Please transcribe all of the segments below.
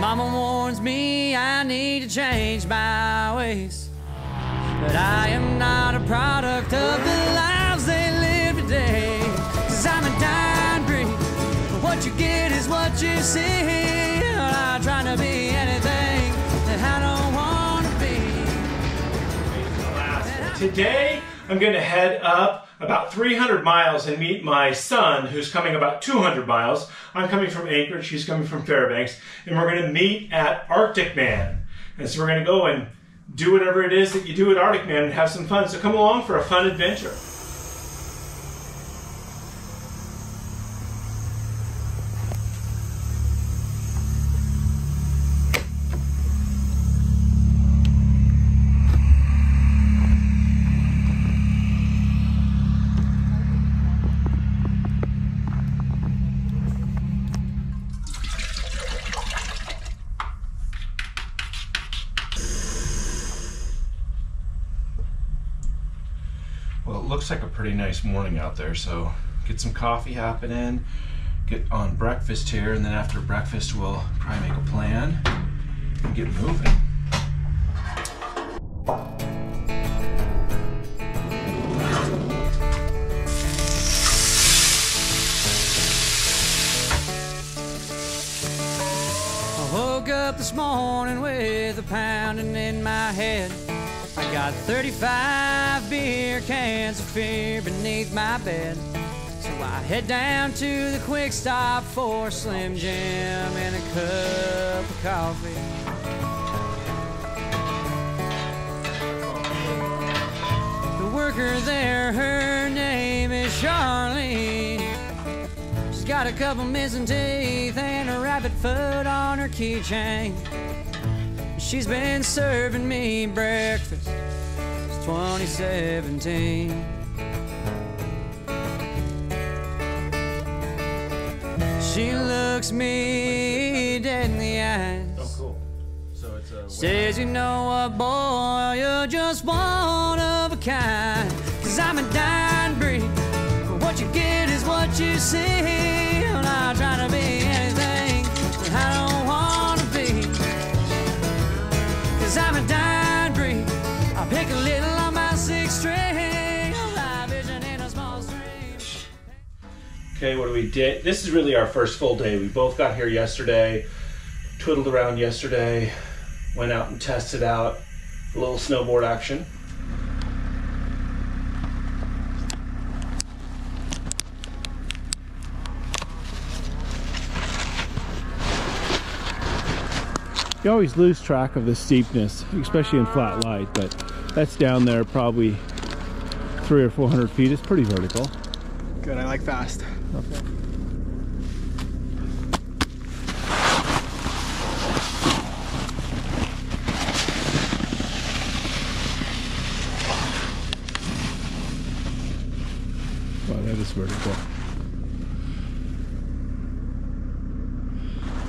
Mama warns me I need to change my ways. But I am not a product of the lives they live today. Cause I'm a dying breed. What you get is what you see. I'm not trying to be anything that I don't want to be. Today, I'm going to head up about 300 miles and meet my son, who's coming about 200 miles. I'm coming from Anchorage, he's coming from Fairbanks, and we're going to meet at Arctic Man. And so we're going to go and do whatever it is that you do at Arctic Man and have some fun. So come along for a fun adventure. Pretty nice morning out there, so get some coffee happening, get on breakfast here, and then after breakfast, we'll probably make a plan and get moving. I woke up this morning with a pounding in my head. Got 35 beer cans of fear beneath my bed. So I head down to the quick stop for Slim Jim and a cup of coffee. The worker there, her name is Charlene. She's got a couple missing teeth and a rabbit foot on her keychain. She's been serving me breakfast since 2017. She looks me dead in the eyes. Oh, cool. So it's uh, a. Says, you know what, boy, you're just one of a kind. Cause I'm a dying breed. What you get is what you see. Okay, what do we did? This is really our first full day. We both got here yesterday, twiddled around yesterday, went out and tested out a little snowboard action. You always lose track of the steepness, especially in flat light, but that's down there probably three or four hundred feet. It's pretty vertical. Good, I like fast. Okay. Wow, that is vertical.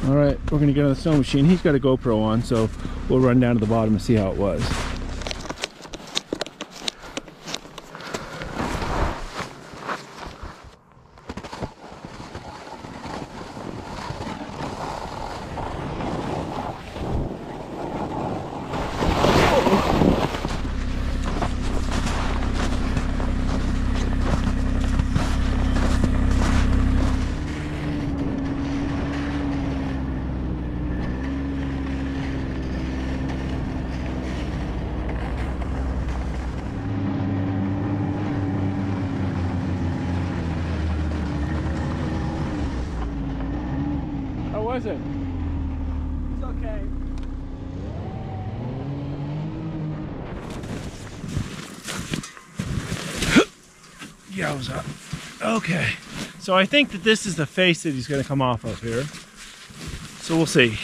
All right, we're gonna get on the snow machine. He's got a GoPro on, so we'll run down to the bottom and see how it was. Was it? It's okay. Yowza. Uh, okay. So I think that this is the face that he's going to come off of here. So we'll see.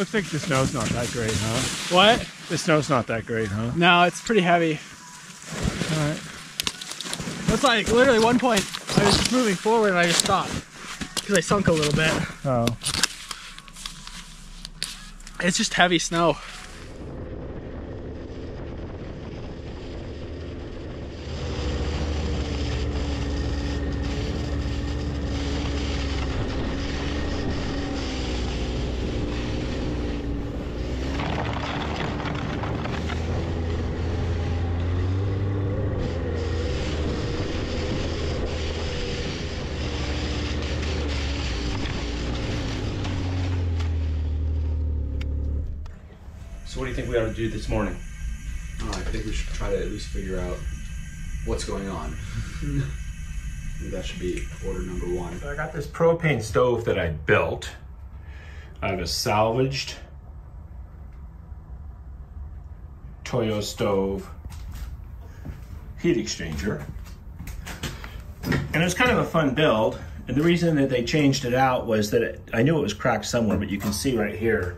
Looks like the snow's not that great, huh? What? The snow's not that great, huh? No, it's pretty heavy. All right. was like literally one point I was just moving forward and I just stopped because I sunk a little bit. Oh. It's just heavy snow. What do you think we ought to do this morning? Oh, I think we should try to at least figure out what's going on. That should be order number one. I got this propane stove that I built. I have a salvaged Toyo stove heat exchanger. And it was kind of a fun build. And the reason that they changed it out was that it, I knew it was cracked somewhere, but you can see right here,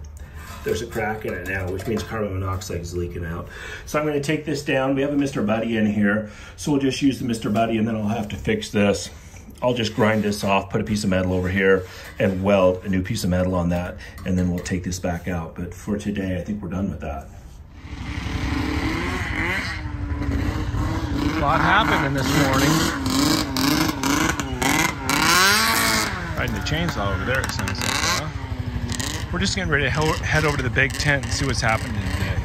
there's a crack in it now, which means carbon monoxide is leaking out. So I'm gonna take this down. We have a Mr. Buddy in here. So we'll just use the Mr. Buddy and then I'll have to fix this. I'll just grind this off, put a piece of metal over here and weld a new piece of metal on that. And then we'll take this back out. But for today, I think we're done with that. A lot happening this morning. Riding the chainsaw over there, it sounds like? We're just getting ready to head over to the big tent and see what's happening today.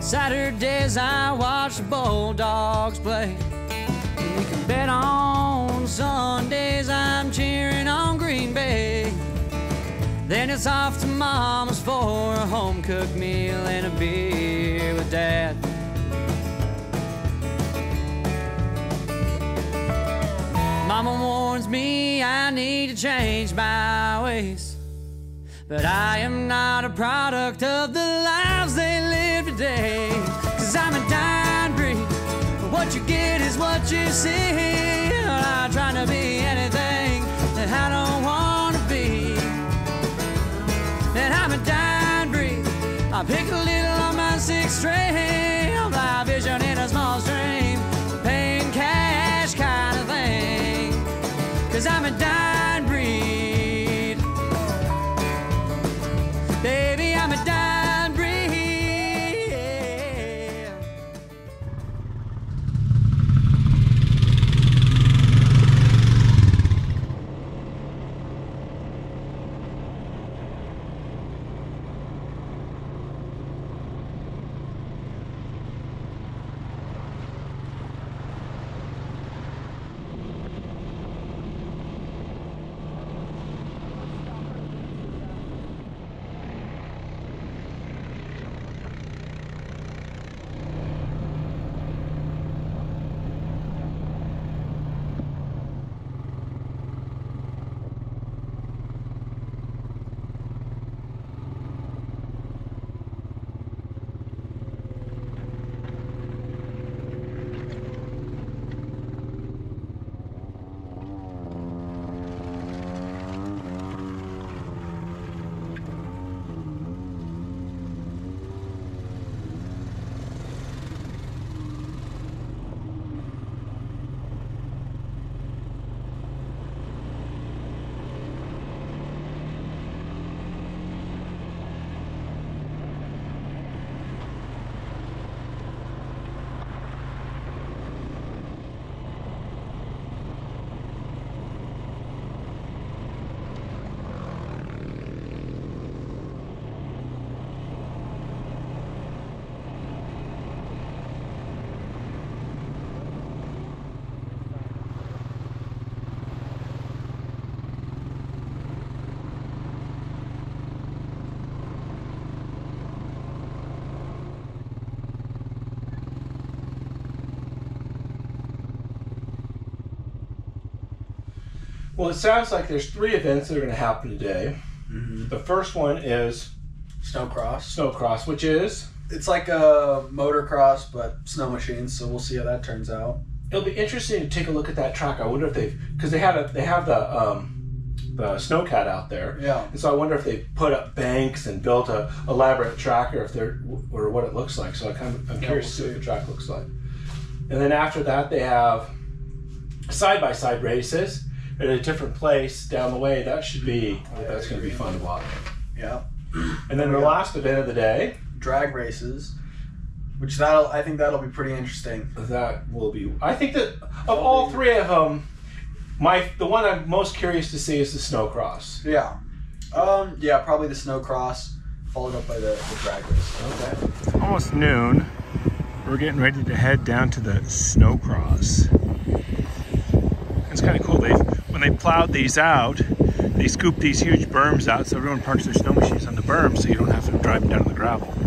Saturdays I watch the Bulldogs play. And you can bet on Sundays It's off to mama's for a home cooked meal and a beer with dad. Mama warns me I need to change my ways. But I am not a product of the lives they live today. Cause I'm a dying breed. What you get is what you see. I'm not trying to be anything I pick a little on my sixth string, Well, it sounds like there's three events that are going to happen today. The first one is Snowcross. Snowcross, which is It's like a motocross, but snow machines. So we'll see how that turns out. it'll be interesting to take a look at that track. I wonder if they've because they had a they have the um, the snowcat out there. Yeah. And so I wonder if they put up banks and built a elaborate track, or if they're or what it looks like. So I kind of I'm curious to see what the track looks like. And then after that, they have side by side races at a different place down the way. That should be that's going to be fun to watch. Yeah. And then the last event of the day Drag races, which that'll I think that'll be pretty interesting. that will be. I think that of all three of them, my the one I'm most curious to see is the snow cross. Yeah. Um. Yeah. Probably the snow cross, followed up by the, the drag race. Okay. It's almost noon. We're getting ready to head down to the snow cross. It's kind of cool. They when they plowed these out, they scooped these huge berms out so everyone parks their snow machines on the berms so you don't have to drive them down to the gravel.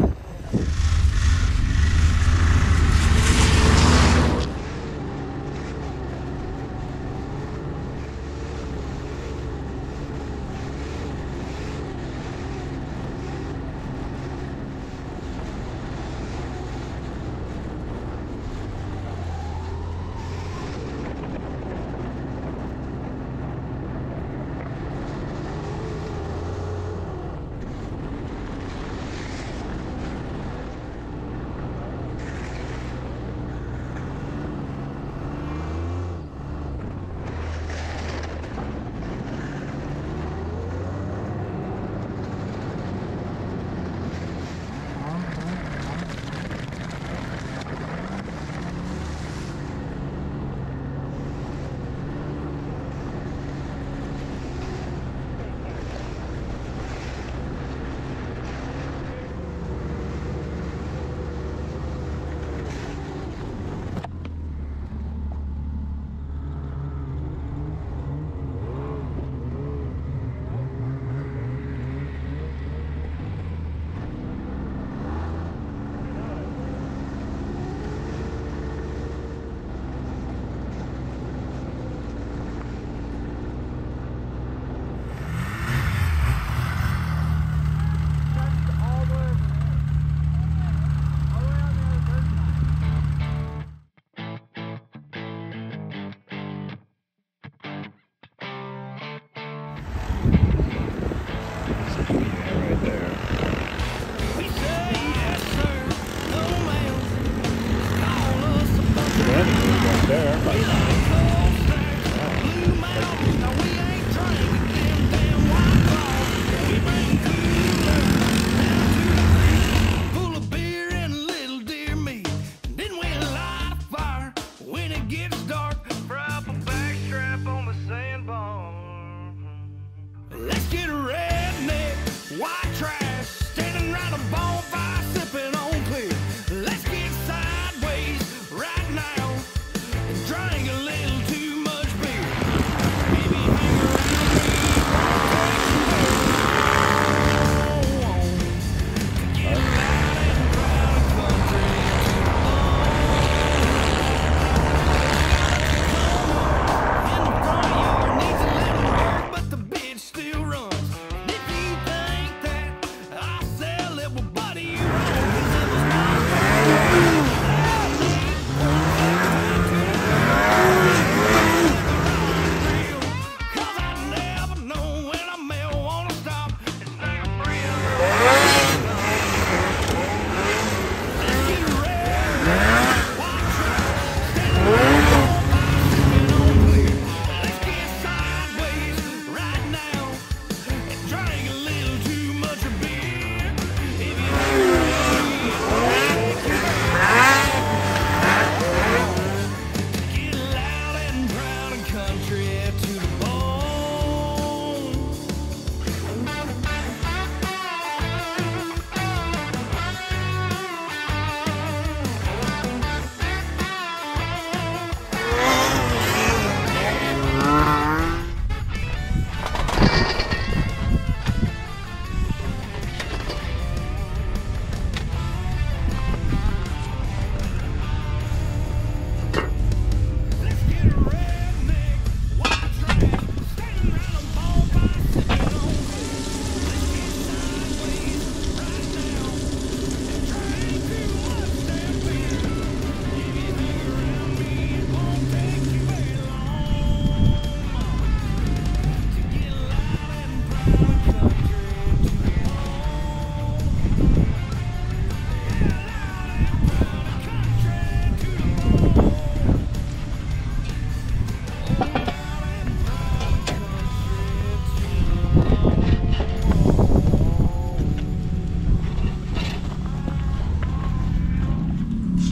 there. But,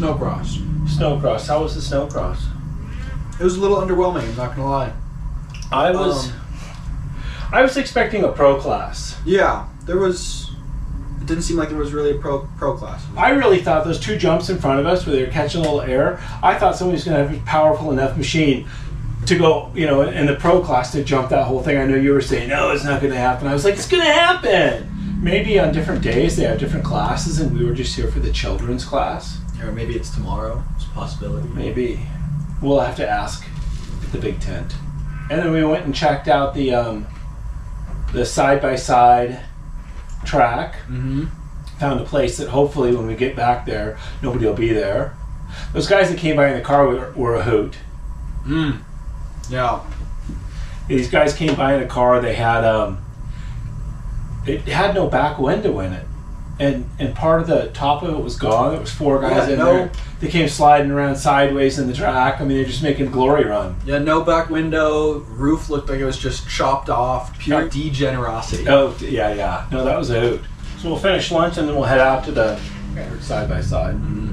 snow cross. How was the Snowcross? It was a little underwhelming. I'm not gonna lie. I was, Um, I was expecting a pro class. Yeah, there was. It didn't seem like there was really a pro pro class. I really thought those two jumps in front of us where they were catching a little air. I thought somebody was going to have a powerful enough machine to go, you know, in the pro class to jump that whole thing. I know you were saying, no, it's not going to happen. I was like, it's going to happen. Maybe on different days they have different classes, and we were just here for the children's class. Or maybe it's tomorrow. It's a possibility. Maybe we'll have to ask the big tent. And then we went and checked out the um, the side by side track. Mm-hmm. Found a place that hopefully when we get back there, nobody will be there. Those guys that came by in the car were, were a hoot. Mm. Yeah. These guys came by in a car. They had um, it had no back window in it, and and part of the top of it was gone. There was four guys Yeah, in no- there. They came sliding around sideways in the track. I mean, they're just making glory run. Yeah. No back window. Roof looked like it was just chopped off. Pure Yeah. degenerosity. Oh yeah, yeah. No, that was a hoot. So we'll finish lunch and then we'll head out to the side by side. My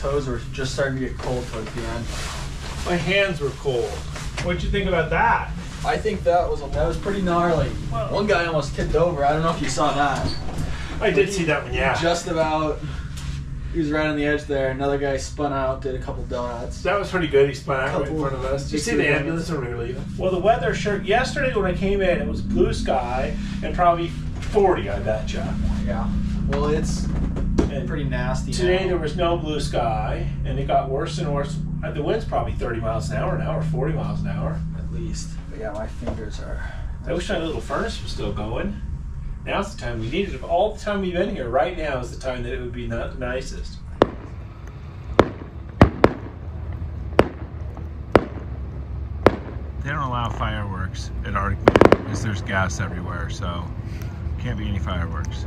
toes were just starting to get cold towards the end. My hands were cold. What'd you think about that? I think that was that was pretty gnarly. One guy almost tipped over. I don't know if you saw that. I did see that one, yeah. Just about. He was right on the edge there. Another guy spun out, did a couple donuts. That was pretty good. He spun out right in front of us. Did you see the ambulance when we were leaving? Well, the weather sure. Yesterday when I came in, it was blue sky and probably 40, I bet you. Yeah. Well, it's And pretty nasty. today now. there was no blue sky, and it got worse and worse. Uh, The wind's probably 30 miles an hour now, or 40 miles an hour. at least. But yeah, my fingers are. I wish my little furnace was still going. Now's the time we need it. Of all the time we've been here, right now is the time that it would be not nicest. They don't allow fireworks at Arctic because there's gas everywhere, so can't be any fireworks.